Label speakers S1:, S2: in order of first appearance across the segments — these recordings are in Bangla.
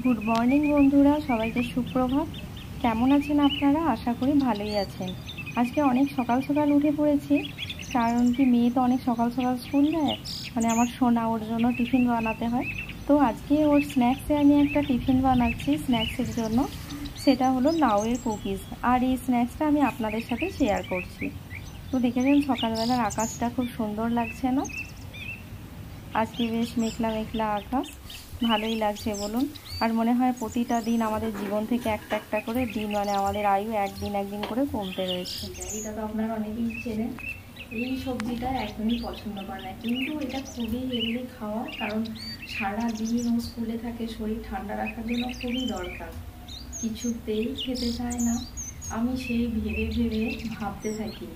S1: গুড মর্নিং বন্ধুরা। সবাইকে সুপ্রভাত। কেমন আছেন আপনারা? আশা করি ভালোই আছেন। আজকে অনেক সকাল সকাল উঠে পড়েছি, কারণ কি মেয়ে তো অনেক সকাল সকাল স্কুল যায় মানে আমার সোনা ওর জন্য টিফিন বানাতে হয়। তো আজকে ওর স্ন্যাক্সে আমি একটা টিফিন বানাচ্ছি স্ন্যাক্সের জন্য। সেটা হলো লাউয়ের কুকিজ। আর এই স্ন্যাক্সটা আমি আপনাদের সাথে শেয়ার করছি। তো দেখেছেন, সকালবেলার আকাশটা খুব সুন্দর লাগছে না? আজকে বেশ মেঘলা মেঘলা আকাশ। ভালোই লাগছে, বলুন। আর মনে হয় প্রতিটা দিন আমাদের জীবন থেকে একটা একটা করে দিন মানে আমাদের আয়ু একদিন একদিন করে কমতে রয়েছে। এটা তো আপনারা অনেকেই চেনেন, এই সবজিটা একদমই পছন্দ করে না। কিন্তু এটা খুবই হেলদি খাওয়া, কারণ সারা দিন ও স্কুলে থাকে, শরীর ঠান্ডা রাখার জন্য খুবই দরকার। কিছুতেই খেতে চায় না। আমি সেই ভেবে ভেবে ভাবতে থাকি,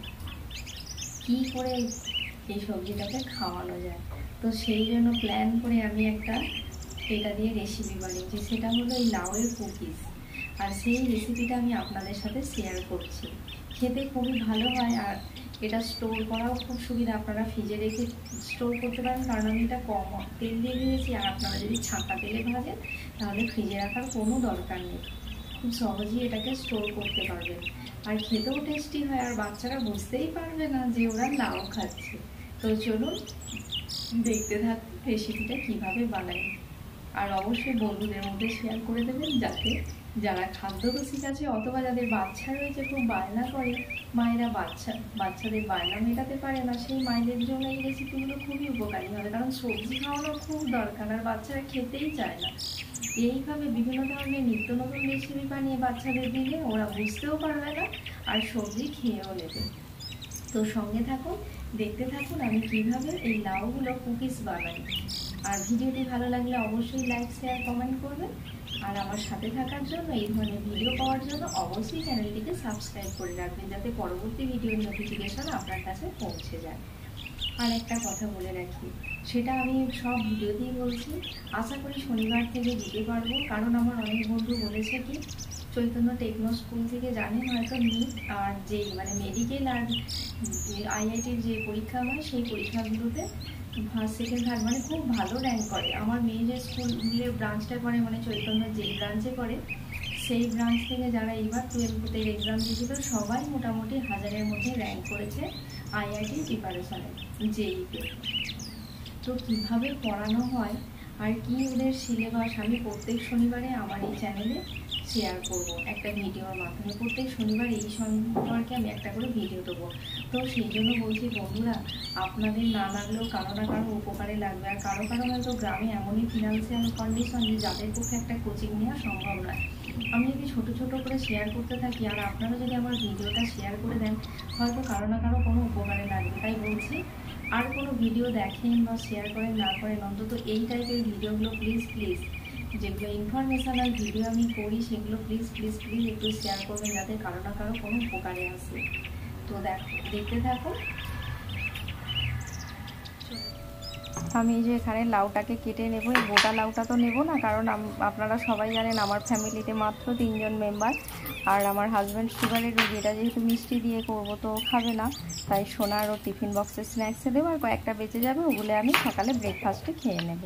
S1: কি করে এই সবজিটাকে খাওয়ানো যায়? তো সেই জন্য প্ল্যান করে আমি একটা এটা দিয়ে রেসিপি বানিয়েছি, সেটা হলো এই লাউয়ের কুকিজ। আর সেই রেসিপিটা আমি আপনাদের সাথে শেয়ার করছি। খেতে খুবই ভালো হয় আর এটা স্টোর করাও খুব সুবিধা। আপনারা ফ্রিজে রেখে স্টোর করতে পারেন, কারণ আমি এটা কম তেল দিয়ে দিয়েছি আর আপনারা যদি ছাঁকা তেলে ভাজেন, তাহলে ফ্রিজে রাখার কোনো দরকার নেই। খুব সহজেই এটাকে স্টোর করতে পারবেন। আর খেতেও টেস্টি হয় আর বাচ্চারা বুঝতেই পারবে না যে ওরা লাউ খাচ্ছে। তো চলুন দেখতে থাকুন রেসিপিটা কীভাবে বানাই। আর অবশ্যই বন্ধুদের মধ্যে শেয়ার করে দেবেন যাতে যারা খাদ্য রসিক আছে অথবা যাদের বাচ্চা রয়েছে খুব বায়না করে, মায়েরা বাচ্চা, বাচ্চাদের বায়না মেটাতে পারে না, সেই মায়েদের জন্য এই রেসিপিগুলো খুবই উপকারী হবে। কারণ সবজি খাওয়ানো খুব দরকার আর বাচ্চারা খেতেই চায় না। এইভাবে বিভিন্ন ধরনের নিত্য নতুন রেসিপি বানিয়ে বাচ্চাদের দিলে ওরা বুঝতেও পারবে না আর সবজি খেয়েও নেবে। তো সঙ্গে থাকুন, দেখতে থাকুন আমি কীভাবে এই লাউগুলো কুকিজ বানাই। আর ভিডিওটি ভালো লাগলে অবশ্যই লাইক শেয়ার কমেন্ট করবেন। আর আমার সাথে থাকার জন্য, এই ধরনের ভিডিও পাওয়ার জন্য অবশ্যই চ্যানেলটিকে সাবস্ক্রাইব করে রাখবেন, যাতে পরবর্তী ভিডিওর নোটিফিকেশন আপনার কাছে পৌঁছে যায়। আর একটা কথা বলে রাখি, সেটা আমি সব ভিডিওতেই বলছি। আশা করি শনিবার থেকে দিতে পারব, কারণ আমার অনেক বন্ধু বলেছে কি চৈতন্য টেকনো স্কুল থেকে জানেন হয়তো নিট আর যেই মানে মেডিকেল আর আইআইটির যে পরীক্ষা হয়, সেই পরীক্ষাগুলোতে ফার্স্ট সেকেন্ড থার্ড মানে খুব ভালো র্যাঙ্ক করে। আমার মেয়ে যে স্কুলের ব্রাঞ্চটা করে মানে চৈতন্য যে ব্রাঞ্চে করে, সেই ব্রাঞ্চ থেকে যারা এইবার টুয়েলভতে এক্সাম দিয়েছিল, সবাই মোটামুটি হাজারের মধ্যে র্যাঙ্ক করেছে আইআইটি প্রিপারেশনে জেইতে তো কীভাবে পড়ানো হয় আর কি ওদের সিলেবাস আমি প্রত্যেক শনিবারে আমার এই চ্যানেলে শেয়ার করব, একটা ভিডিওর মাধ্যমে। প্রত্যেক শনিবার এই সম্পর্কে আমি একটা করে ভিডিও দেবো। তো সেই জন্য বলছি, বন্ধুরা, আপনাদের না লাগলেও কারও না কারও উপকারে লাগবে। আর কারও কারও হয়তো গ্রামে এমনই ফিনান্সিয়াল কন্ডিশন যে যাদের পক্ষে একটা কোচিং নেওয়া সম্ভব নয়। আমি যদি ছোট ছোট করে শেয়ার করতে থাকি, আর আপনারা যদি আমার ভিডিওটা শেয়ার করে দেন, হয়তো কারও না কারও কোনো উপকারে লাগবে। তাই বলছি, আর কোনো ভিডিও দেখেন বা শেয়ার করেন, না করেন, অন্তত এই টাইপের ভিডিওগুলো প্লিজ প্লিজ যেগুলো ইনফরমেশনাল ভিডিও আমি করি, সেগুলো প্লিজ প্লিজ প্লিজ একটু শেয়ার করবেন যাতে কারও না কারও কোনো উপকারে আসে। তো দেখ, দেখতে থাকো। আমি যে এখানে লাউটাকে কেটে নেব, এই গোটা লাউটা তো নেব না, কারণ আপনারা সবাই জানেন আমার ফ্যামিলিতে মাত্র তিনজন মেম্বার আর আমার হাজব্যান্ড সুগারের রুগী। এটা যেহেতু মিষ্টি দিয়ে করব, তো খাবে না। তাই সোনার ও টিফিন বক্সে স্ন্যাক্সে দেবো, আর কয়েকটা বেঁচে যাবে, ওগুলো আমি সকালে ব্রেকফাস্টে খেয়ে নেব।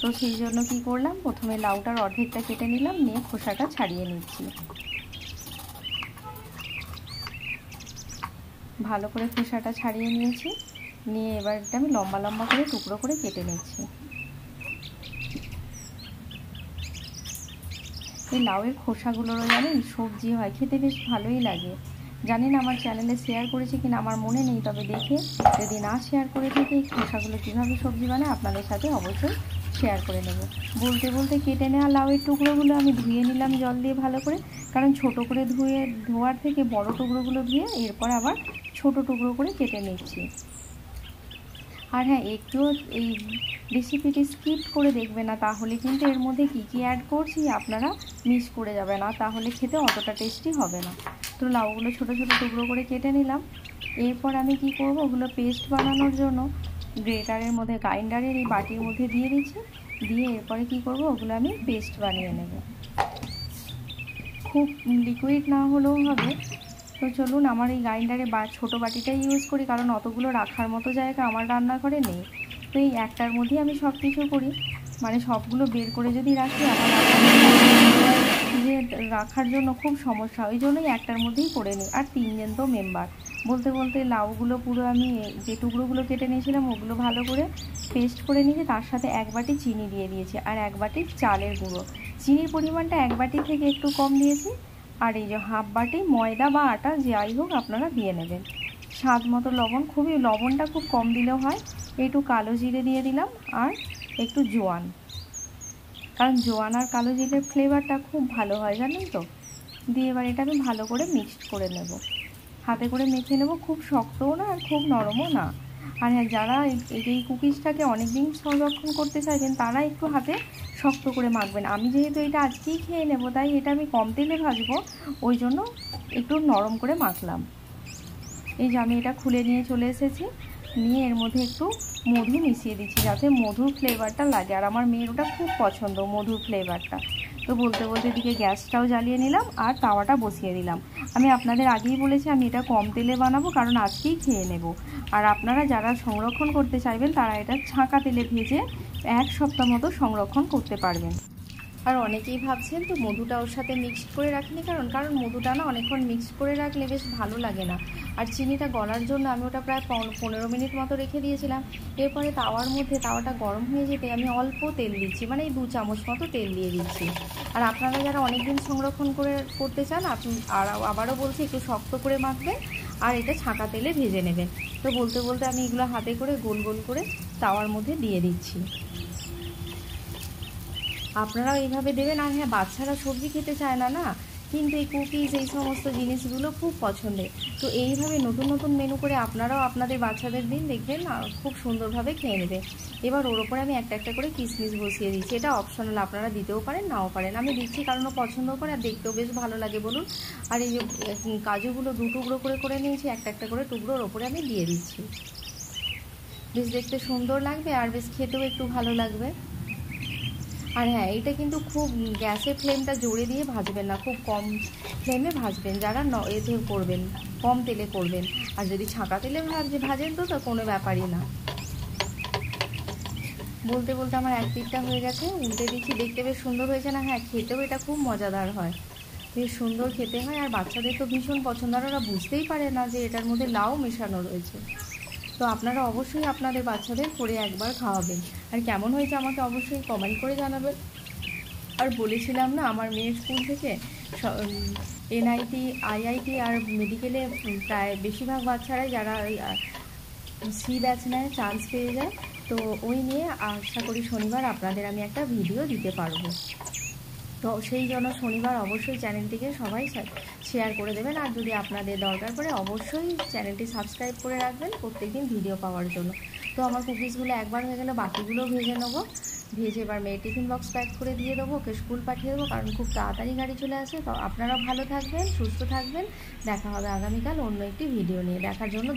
S1: তো সেই জন্য কি করলাম? প্রথমে লাউটার অর্ধেকটা কেটে নিলাম, নিয়ে খোসাটা ছাড়িয়ে নিচ্ছি। ভালো করে খোসাটা ছাড়িয়ে নিয়েছি, নিয়ে এবার এটা আমি লম্বা লম্বা করে, টুকরো করে কেটে নিচ্ছি। এই লাউয়ের খোসাগুলোরও জানেন সবজি হয়, খেতে বেশ ভালোই লাগে। জানি না আমার চ্যানেলে শেয়ার করেছি কিনা, আমার মনে নেই, তবে দেখে যদি না শেয়ার করে থাকে, খোসাগুলো কীভাবে সবজি বানায়, আপনাদের সাথে অবশ্যই শেয়ার করে নেব। বলতে বলতে কেটে নেওয়া লাউয়ের টুকরোগুলো আমি ধুয়ে নিলাম জল দিয়ে ভালো করে, কারণ ছোট করে ধুয়ে, ধোয়ার থেকে বড় টুকরোগুলো ধুয়ে, এরপর আবার ছোট টুকরো করে কেটে নিচ্ছি। আর হ্যাঁ একটুও এই রেসিপিটি স্কিপ করে দেখবে না, তাহলে কিন্তু এর মধ্যে কী কী অ্যাড করছি আপনারা মিস করে যাবে না, তাহলে খেতে অতটা টেস্টি হবে না। তো লাউগুলো ছোটো ছোটো টুকরো করে কেটে নিলাম। এরপর আমি কি করব, ওগুলো পেস্ট বানানোর জন্য গ্রেটারের মধ্যে গ্রাইন্ডারের এই বাটির মধ্যে দিয়ে দিচ্ছি। দিয়ে এরপরে কি করব, ওগুলো আমি পেস্ট বানিয়ে নেব। খুব লিকুইড না হলেও হবে তো চলুন, আমার এই গ্রাইন্ডারে বা, ছোটো বাটিটাই ইউজ করি, কারণ অতগুলো রাখার মতো জায়গা আমার রান্নাঘরে নেই। তো এই একটার মধ্যেই আমি সব কিছু করি। মানে সবগুলো বের করে যদি রাখি, আমার যে রাখার জন্য খুব সমস্যা, ওই জন্যই একটার মধ্যেই করে নিই। আর তিনজন তো মেম্বার বলতে বলতে লাউগুলো পুরো আমি যে টুকরোগুলো কেটে নিয়েছিলাম, ওগুলো ভালো করে পেস্ট করে নিয়েছি তার সাথে এক বাটি চিনি দিয়ে দিয়েছি। আর এক বাটি চালের গুঁড়ো। চিনির পরিমাণটা এক বাটি থেকে একটু কম দিয়েছি। আর এই যে হাফ বাটি ময়দা বা আটা যাই হোক আপনারা দিয়ে নেবেন। স্বাদ মতো লবণ, খুবই লবণটা খুব কম দিলেও হয়। একটু কালো জিরে দিয়ে দিলাম আর একটু জোয়ান। কারণ জোয়ান আর কালো জিরের ফ্লেভারটা খুব ভালো হয়, জানেন তো? দিয়ে এবার এটা আমি ভালো করে মিক্সড করে নেব। হাতে করে মেখে নেব, খুব শক্তও না আর খুব নরমও না। আর হ্যাঁ যারা এই কুকিজটাকে অনেক দিন সংরক্ষণ করতে চাইবেন, তারা একটু হাতে শক্ত করে মাখবেন। আমি যেহেতু এটা আজকেই খেয়ে নেব, তাই এটা আমি কম তেলে ভাজবো, ওই জন্য একটু নরম করে মাখলাম। এই যে আমি এটা খুলে নিয়ে চলে এসেছি, নিয়ে এর মধ্যে একটু মধু মিশিয়ে দিচ্ছি, যাতে মধুর ফ্লেভারটা লাগে। আর আমার মেয়ের ওটা খুব পছন্দ, মধুর ফ্লেভারটা তো বলতে বলতে এদিকে গ্যাসটাও জ্বালিয়ে নিলাম আর তাওয়াটা বসিয়ে দিলাম। আমি আপনাদের আগেই বলেছি আমি এটা কম তেলে বানাবো, কারণ আজকেই খেয়ে নেব। আর আপনারা যারা সংরক্ষণ করতে চাইবেন, তারা এটা ছাঁকা তেলে ভেজে এক সপ্তাহ মতো সংরক্ষণ করতে পারবেন। আর অনেকেই ভাবছেন, তো মধুটা ওর সাথে মিক্সড করে রাখিনি কারণ কারণ মধুটা না অনেকক্ষণ মিক্সড করে রাখলে বেশ ভালো লাগে না। আর চিনিটা গলার জন্য আমি ওটা প্রায় পনেরো মিনিট মতো রেখে দিয়েছিলাম। এরপরে তাওয়ার মধ্যে তাওয়াটা গরম হয়ে যেতে আমি অল্প তেল দিচ্ছি মানে এই দু চামচ মতো তেল দিয়ে দিচ্ছি। আর আপনারা যারা অনেক দিন সংরক্ষণ করে, করতে চান, আপনি আর, আবারও বলছি, একটু শক্ত করে মাখবেন আর এটা ছাঁকা তেলে ভেজে নেবেন। তো বলতে বলতে আমি এগুলো হাতে করে গোল গোল করে তাওয়ার মধ্যে দিয়ে দিচ্ছি। আপনারাও এইভাবে দেবেন। আর হ্যাঁ বাচ্চারা সবজি খেতে চায় না না? কিন্তু এই কুকিজ, এই সমস্ত জিনিসগুলো খুব পছন্দের। তো এইভাবে নতুন নতুন মেনু করে আপনারাও আপনাদের বাচ্চাদের দিন দেখবেন খুব সুন্দরভাবে খেয়ে নেবে। এবার ওর ওপরে আমি একটা একটা করে কিসমিস বসিয়ে দিচ্ছি। এটা অপশনাল আপনারা দিতেও পারেন, নাও পারেন। আমি দিচ্ছি কারণ ও পছন্দ করে আর দেখতেও বেশ ভালো লাগে, বলুন। আর এই যে কাজুগুলো দু টুকরো করে করে নিয়েছি, একটা একটা করে টুকরোর ওপরে আমি দিয়ে দিচ্ছি। বেশ দেখতে সুন্দর লাগবে আর বেশ খেতেও একটু ভালো লাগবে। আর হ্যাঁ এটা কিন্তু খুব গ্যাসের ফ্লেমটা জোরে দিয়ে ভাজবেন না, খুব কম ফ্লেমে ভাজবেন। যারা ন এতে করবেন, কম তেলে করবেন। আর যদি ছাঁকা তেলে ভাজে, ভাজেন তো তো কোনো ব্যাপারই না। বলতে বলতে আমার এক পিঠটা হয়ে গেছে, উল্টে দিচ্ছি। দেখতে বেশ সুন্দর হয়েছে না? হ্যাঁ খেতেও এটা খুব মজাদার হয়। বেশ সুন্দর খেতে হয়। আর বাচ্চাদের তো ভীষণ পছন্দ। আর ওরা বুঝতেই পারে না যে এটার মধ্যে লাউ মেশানো রয়েছে। তো আপনারা অবশ্যই আপনাদের বাচ্চাদের করে একবার খাওয়াবেন। আর কেমন হয়েছে আমাকে অবশ্যই কমেন্ট করে জানাবেন। আর বলেছিলাম না, আমার মেয়ের স্কুল থেকে এনআইটি আইআইটি আর মেডিকেলে প্রায় বেশিরভাগ বাচ্চারাই যারা সি ব্যাচ নেয় চান্স পেয়ে যায়। তো ওই নিয়ে আশা করি শনিবার আপনাদের আমি একটা ভিডিও দিতে পারব। তো সেই জন্য শনিবার অবশ্যই চ্যানেলটিকে সবাই শেয়ার করে দেবেন। আর যদি আপনাদের দরকার পড়ে, অবশ্যই চ্যানেলটি সাবস্ক্রাইব করে রাখবেন প্রত্যেকদিন ভিডিও পাওয়ার জন্য। তো আমার কুকিজগুলো একবার হয়ে গেলে বাকিগুলো ভেজে নেব। ভেজে এবার মেয়ে টিফিন বক্স প্যাক করে দিয়ে দেবো, ওকে স্কুল পাঠিয়ে দেবো, কারণ খুব তাড়াতাড়ি গাড়ি চলে আসে। তো আপনারাও ভালো থাকবেন, সুস্থ থাকবেন। দেখা হবে আগামীকাল অন্য একটি ভিডিও নিয়ে। দেখার জন্য